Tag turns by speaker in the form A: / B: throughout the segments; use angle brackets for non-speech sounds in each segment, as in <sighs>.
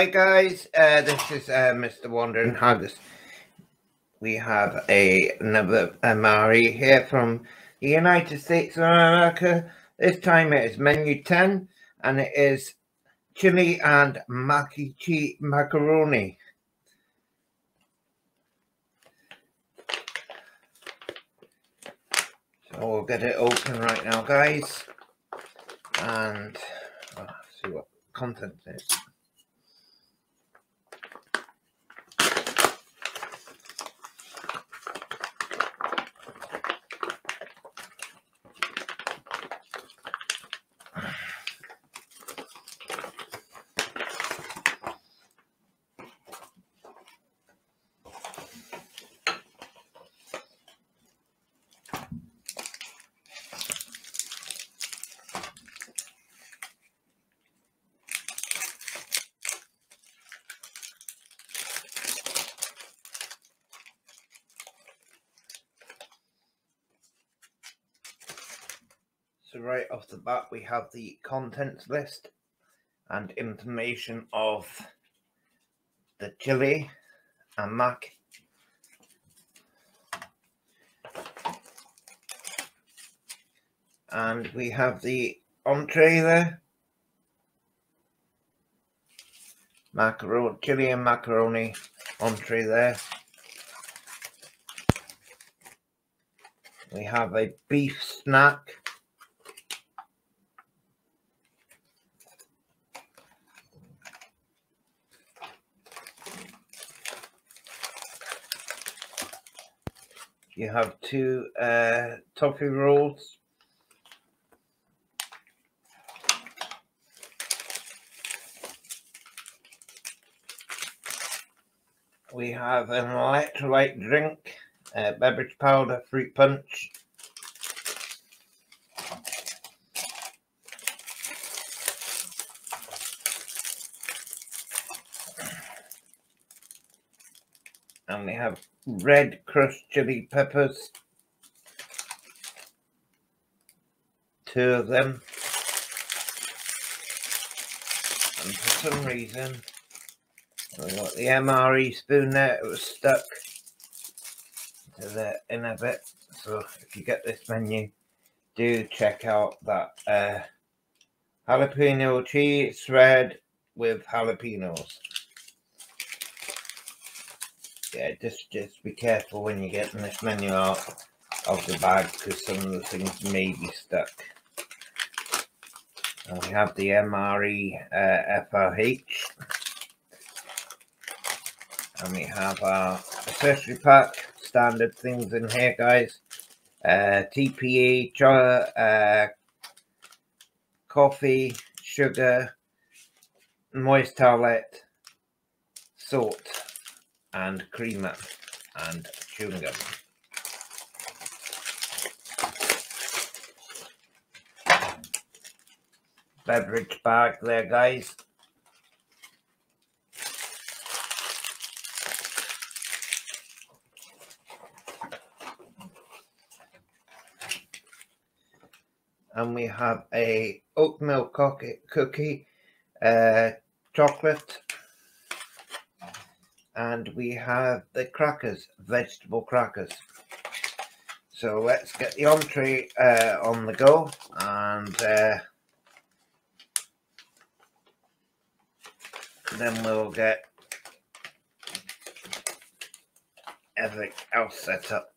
A: Hi guys, uh, this is uh, Mr. Wondering Haggis. We have a another MRE here from the United States of America. This time it is menu 10 and it is chili and cheese macaroni. So we'll get it open right now guys and oh, see what content is. Right off the bat, we have the contents list and information of the chili and mac. And we have the entree there. Macaroni, chili and macaroni entree there. We have a beef snack. You have two uh, toffee rolls. We have an electrolyte drink, uh, beverage powder, fruit punch. And we have red crushed chili peppers. Two of them. And for some reason, we got the MRE spoon there, it was stuck to the inner bit. So if you get this menu, do check out that uh, jalapeno cheese thread with jalapenos yeah, just just be careful when you're getting this menu out of the bag because some of the things may be stuck. And we have the MRE uh, FRH. And we have our accessory pack, standard things in here, guys. Uh, TPE, uh, coffee, sugar, moist towelette, salt and creamer and chewing gum. Beverage bag there, guys. And we have a oatmeal cookie, cookie uh, chocolate and we have the crackers, vegetable crackers. So let's get the entree uh, on the go and uh, then we'll get everything else set up.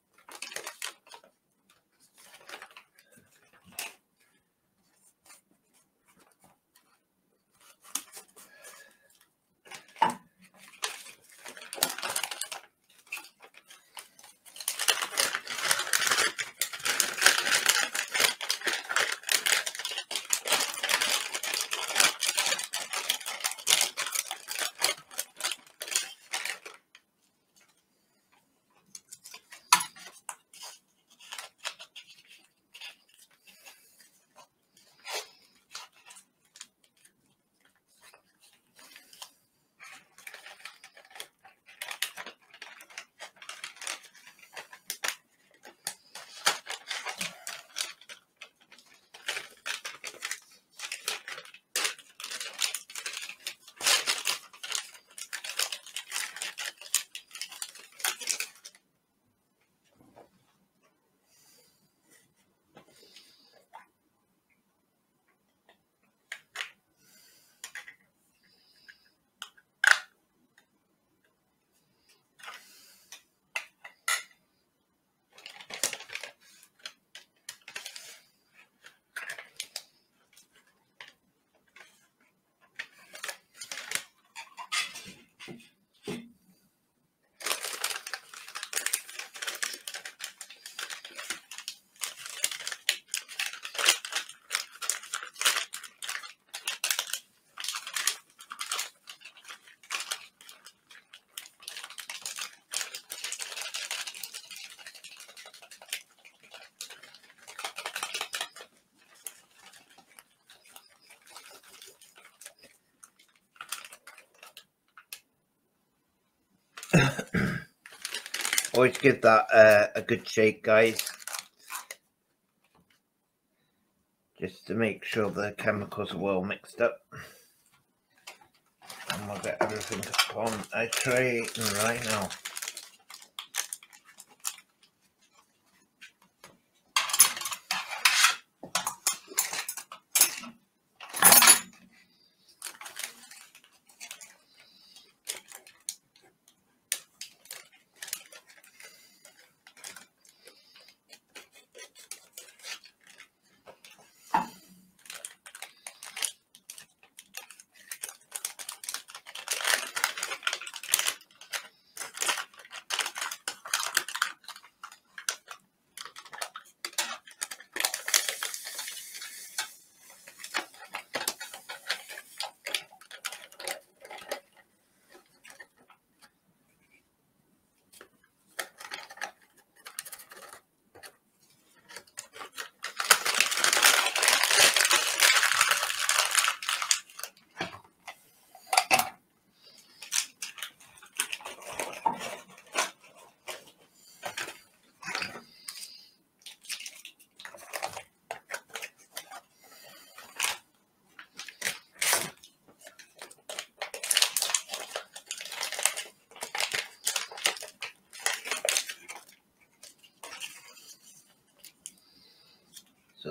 A: Always give that uh, a good shake, guys. Just to make sure the chemicals are well mixed up. And we'll get everything upon a tray right now.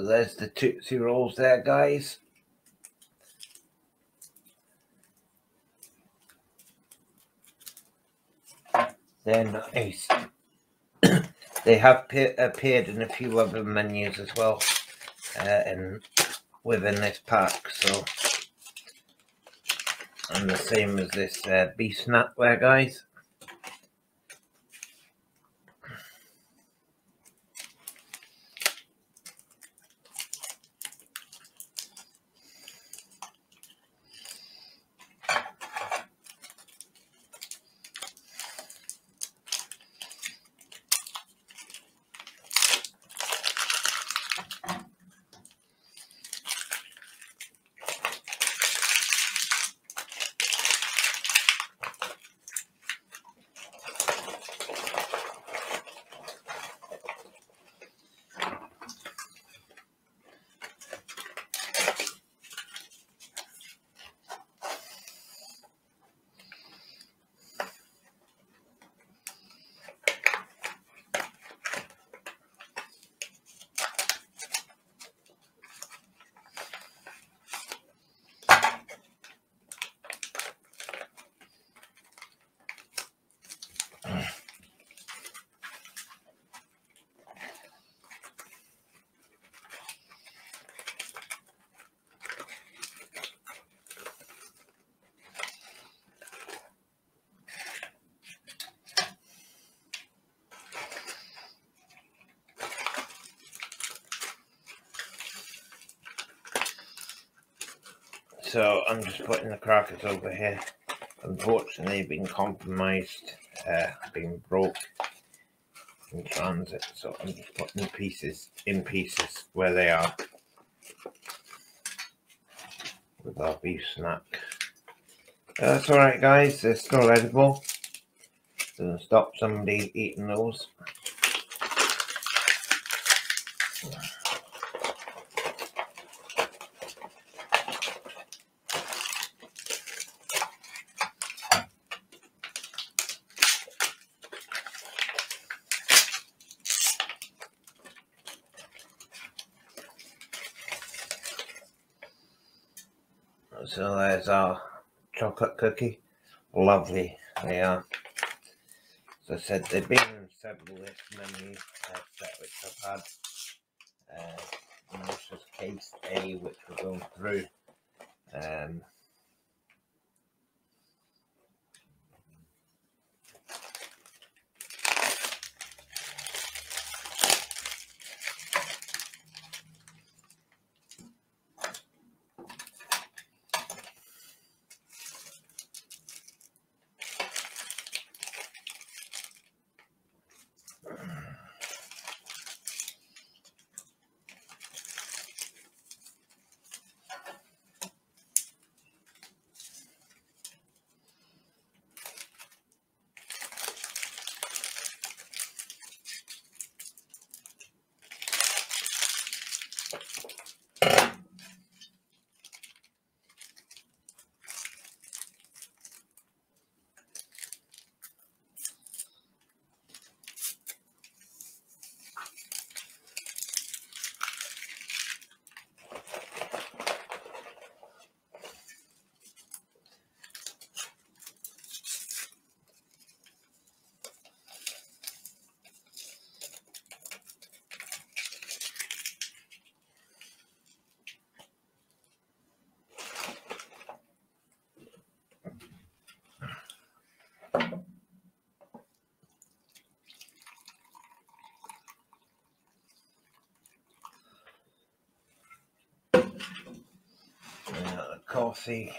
A: So there's the Tootsie Rolls there, guys. They're nice. <coughs> they have appeared in a few other menus as well, uh, and within this pack. So, and the same as this uh, beef snapware, guys. So I'm just putting the crackers over here. Unfortunately, been compromised, uh, being broke in transit. So I'm just putting pieces in pieces where they are with our beef snack. Uh, that's alright guys, they're still edible. Doesn't stop somebody eating those. So there's our chocolate cookie. Lovely they are. As I said, they've been in several list menus uh, set which I've had. Uh, and this was case A which we're going through. Um, coffee.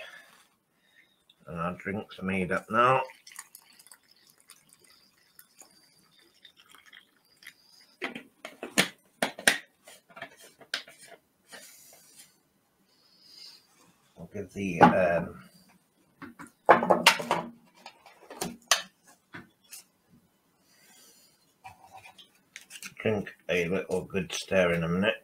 A: And our drinks are made up now. I'll give the um, drink a little good stir in a minute.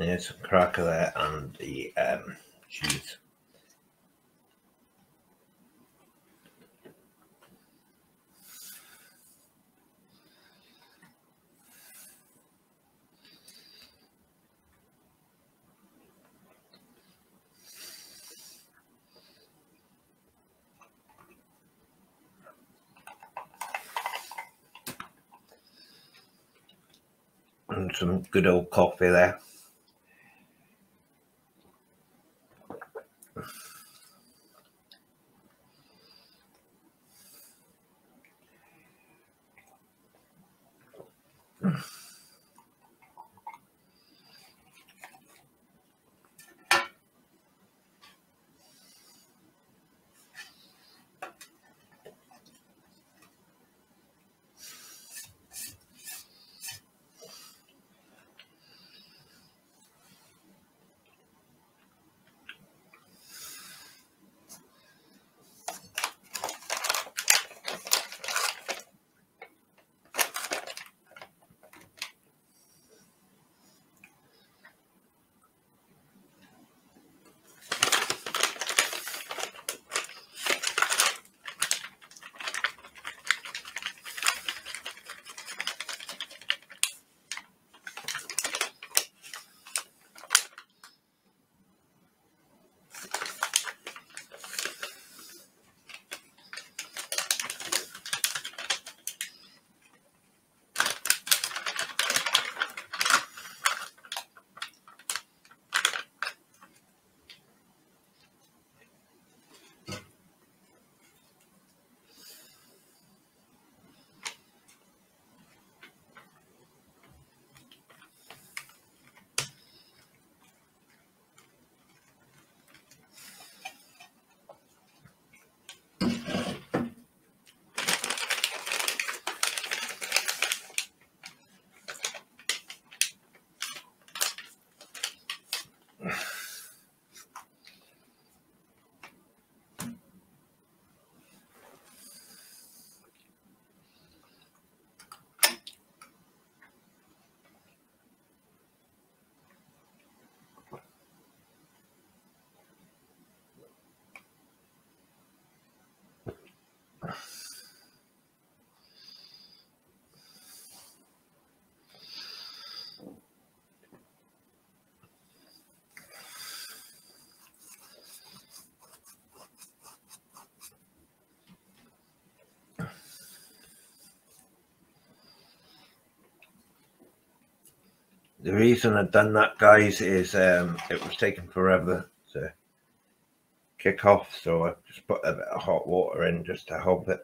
A: There's some cracker there and the um, cheese. And some good old coffee there. The reason I've done that, guys, is um, it was taking forever to kick off, so I just put a bit of hot water in just to help it.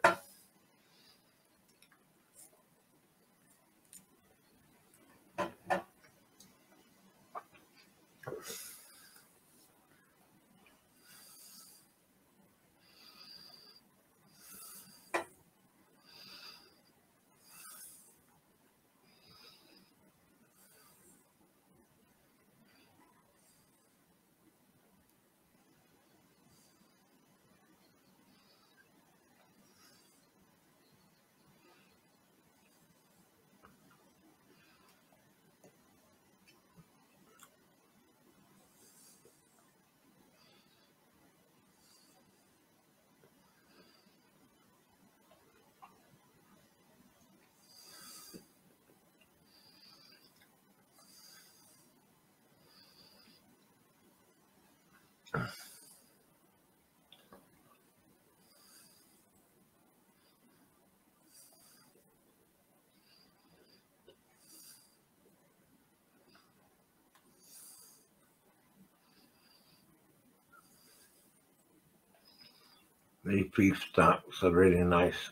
A: These beef stacks are really nice.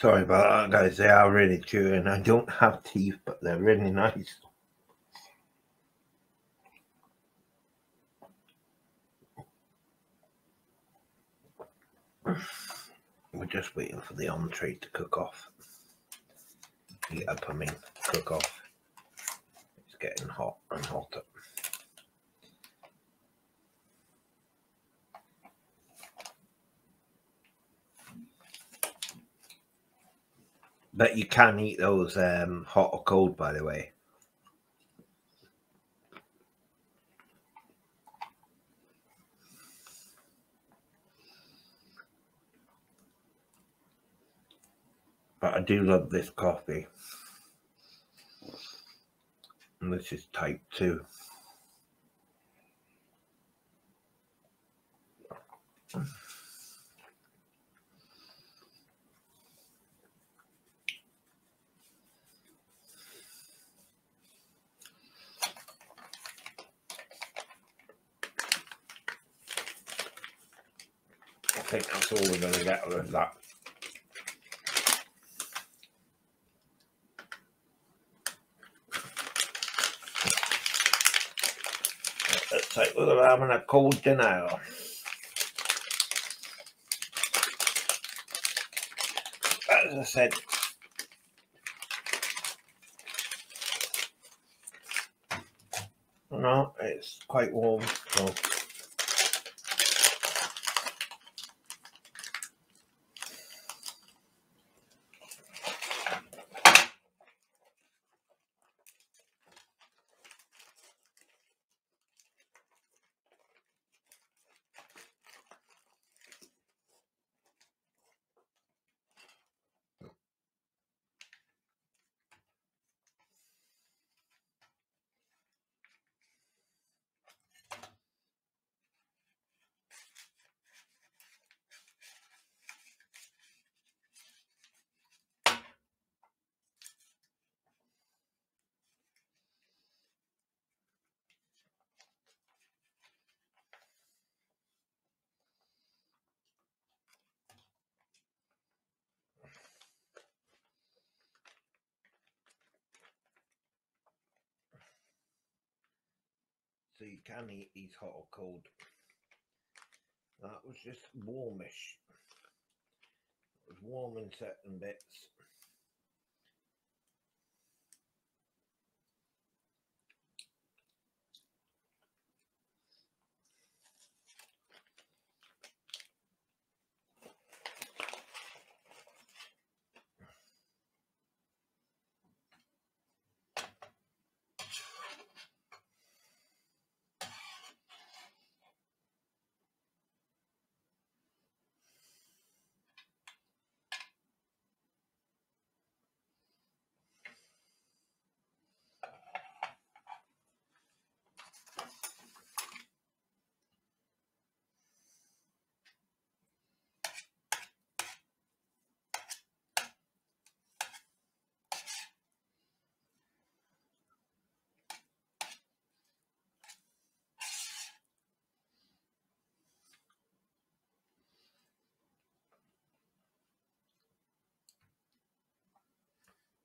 A: Sorry about that, guys. They are really chewing. I don't have teeth, but they're really nice. We're just waiting for the entree to cook off. Heat up, I mean, cook off. It's getting hot and hotter. But you can eat those um, hot or cold, by the way. But I do love this coffee. And this is type 2. I think that's all we're going to get out of that. Looks like we're having a cold dinner. As I said, no, it's quite warm, so so you can eat these hot or cold. That was just warmish. It was warm in certain bits.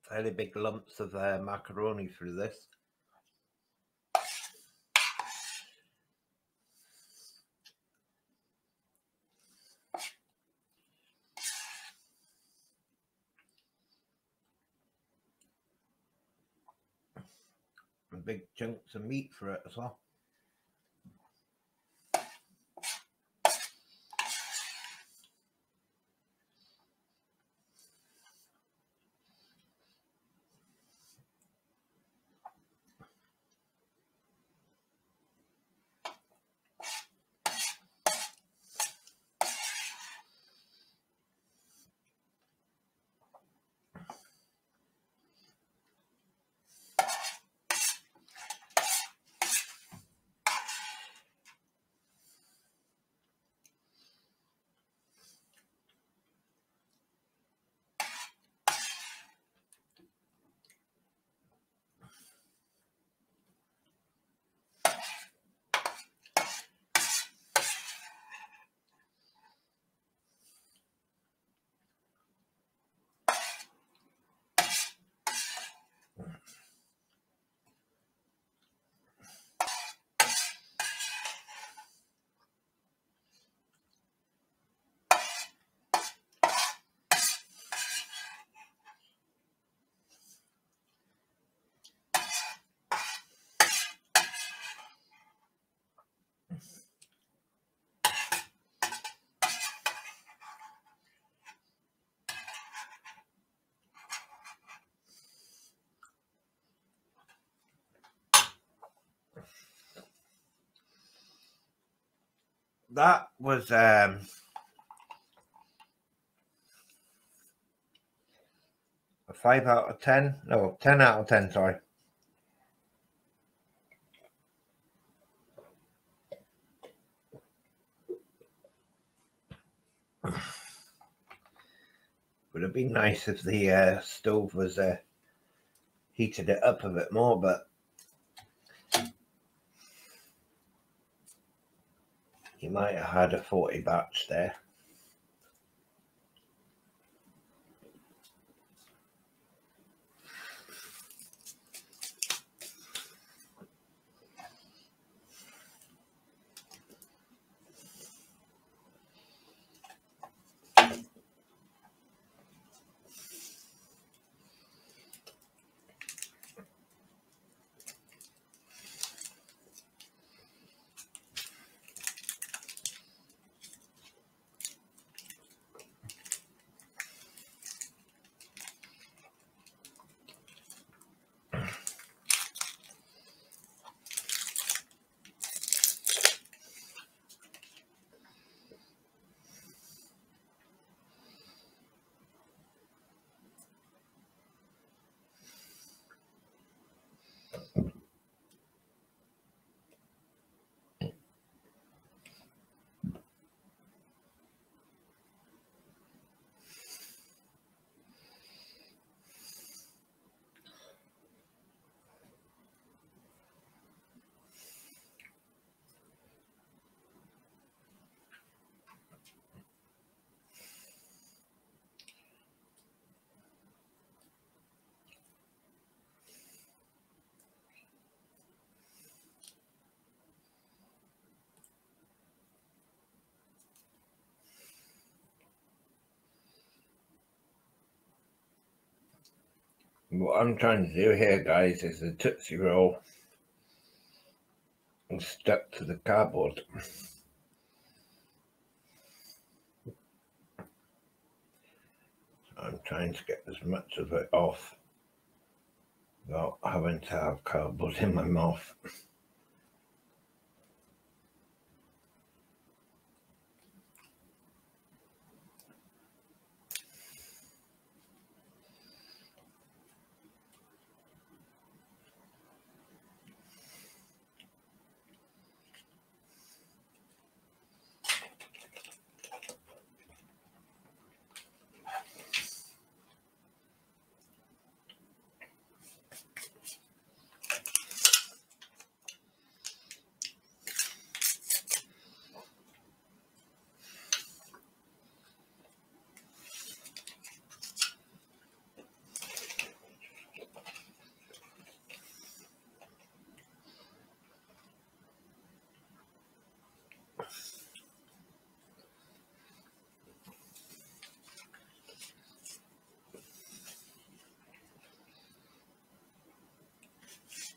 A: Fairly big lumps of uh, macaroni through this. And big chunks of meat for it as well. That was um a five out of ten. No, ten out of ten, sorry. <sighs> Would have been nice if the uh, stove was uh, heated it up a bit more, but you might have had a 40 batch there. What I'm trying to do here, guys, is a Tootsie Roll and stuck to the cardboard. I'm trying to get as much of it off without having to have cardboard in my mouth.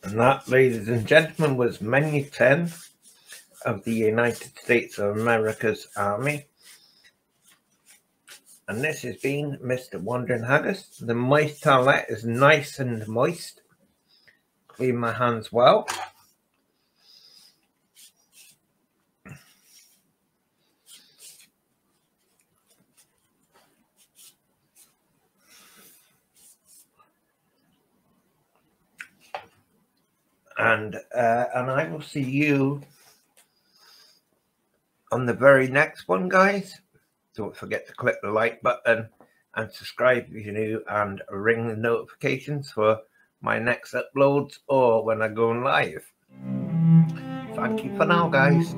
A: And that, ladies and gentlemen, was Menu 10 of the United States of America's Army. And this has been Mr. Wondering Haggis. The moist towelette is nice and moist. Clean my hands well. And uh, and I will see you on the very next one, guys. Don't forget to click the like button and subscribe if you're new and ring the notifications for my next uploads or when I go on live. Thank you for now, guys.